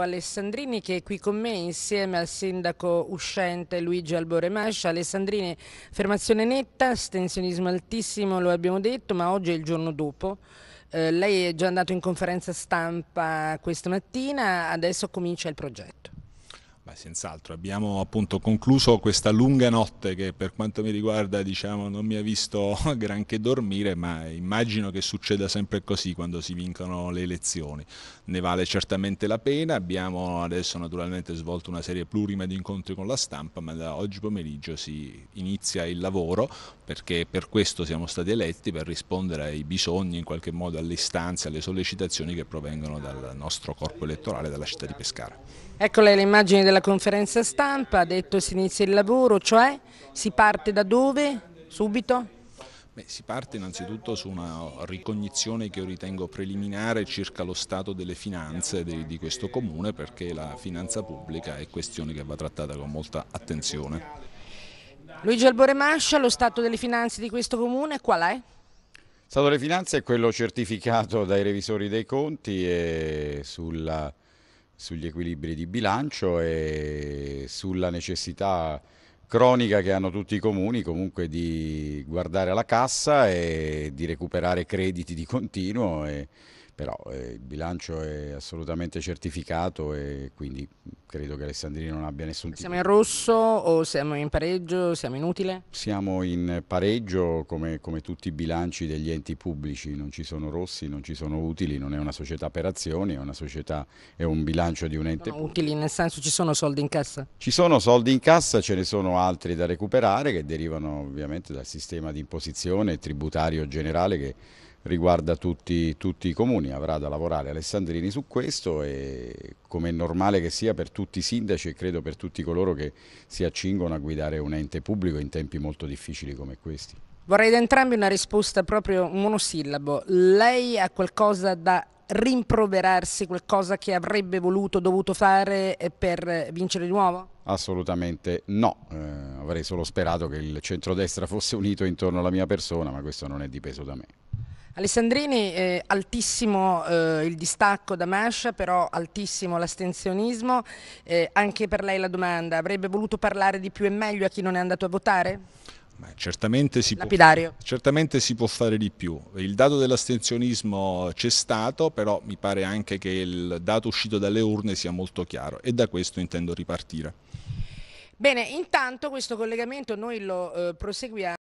Alessandrini che è qui con me insieme al sindaco uscente Luigi Albore Mascia. Alessandrini, affermazione netta, astensionismo altissimo, lo abbiamo detto, ma oggi è il giorno dopo. Eh, lei è già andato in conferenza stampa questa mattina, adesso comincia il progetto. Beh, senz'altro, abbiamo appunto concluso questa lunga notte che per quanto mi riguarda diciamo, non mi ha visto granché dormire, ma immagino che succeda sempre così quando si vincono le elezioni. Ne vale certamente la pena, abbiamo adesso naturalmente svolto una serie plurima di incontri con la stampa, ma da oggi pomeriggio si inizia il lavoro perché per questo siamo stati eletti, per rispondere ai bisogni, in qualche modo alle istanze, alle sollecitazioni che provengono dal nostro corpo elettorale, dalla città di Pescara. Eccole le immagini della conferenza stampa, ha detto si inizia il lavoro, cioè si parte da dove? Subito? Beh, si parte innanzitutto su una ricognizione che io ritengo preliminare circa lo stato delle finanze di, di questo comune perché la finanza pubblica è questione che va trattata con molta attenzione. Luigi Albore Mascia, lo stato delle finanze di questo comune qual è? Lo stato delle finanze è quello certificato dai revisori dei conti e sulla sugli equilibri di bilancio e sulla necessità cronica che hanno tutti i comuni comunque di guardare alla cassa e di recuperare crediti di continuo e però eh, il bilancio è assolutamente certificato e quindi credo che Alessandrini non abbia nessun tipo. Siamo in rosso o siamo in pareggio, siamo inutile? Siamo in pareggio come, come, tutti i bilanci degli enti pubblici, non ci sono rossi, non ci sono utili, non è una società per azioni, è una società, è un bilancio di un ente sono pubblico. utili nel senso ci sono soldi in cassa? Ci sono soldi in cassa, ce ne sono altri da recuperare che derivano ovviamente dal sistema di imposizione tributario generale che riguarda tutti, tutti, i comuni, avrà da lavorare Alessandrini su questo e come è normale che sia per tutti i sindaci e credo per tutti coloro che si accingono a guidare un ente pubblico in tempi molto difficili come questi. Vorrei da entrambi una risposta proprio monosillabo. Lei ha qualcosa da rimproverarsi, qualcosa che avrebbe voluto, dovuto fare per vincere di nuovo? Assolutamente no, eh, avrei solo sperato che il centrodestra fosse unito intorno alla mia persona, ma questo non è dipeso da me. Alessandrini, eh, altissimo eh, il distacco da Mascia, però altissimo l'astensionismo. Eh, anche per lei la domanda, avrebbe voluto parlare di più e meglio a chi non è andato a votare? Certamente, si può, certamente, si può, fare di più. Il dato dell'astensionismo c'è stato, però mi pare anche che il dato uscito dalle urne sia molto chiaro e da questo intendo ripartire. Bene, intanto questo collegamento noi lo eh, proseguiamo.